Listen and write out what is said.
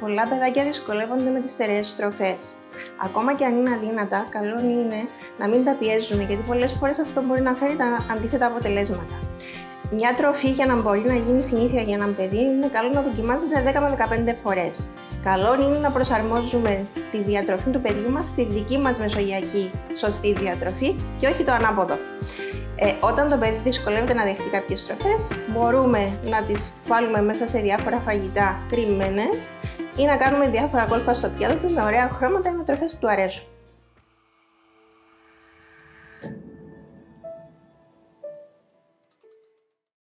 Πολλά παιδάκια δυσκολεύονται με τις στερεές τροφές. Ακόμα και αν είναι αδύνατα, καλό είναι να μην τα πιέζουμε, γιατί πολλές φορές αυτό μπορεί να φέρει τα αντίθετα αποτελέσματα. Μια τροφή για να μπορεί να γίνει συνήθεια για έναν παιδί είναι καλό να δοκιμάζεται 10 με 15 φορές. Καλό είναι να προσαρμόζουμε τη διατροφή του παιδιού μας στη δική μας μεσογειακή σωστή διατροφή και όχι το ανάποδο. Ε, όταν το παιδί δυσκολεύεται να δεχτεί κάποιες τροφές, μπορούμε να τις βάλουμε μέσα σε διάφορα φαγητά κρυμμένες ή να κάνουμε διάφορα κόλπα στο πιάτο τους με ωραία χρώματα ή με τροφές που του αρέσουν.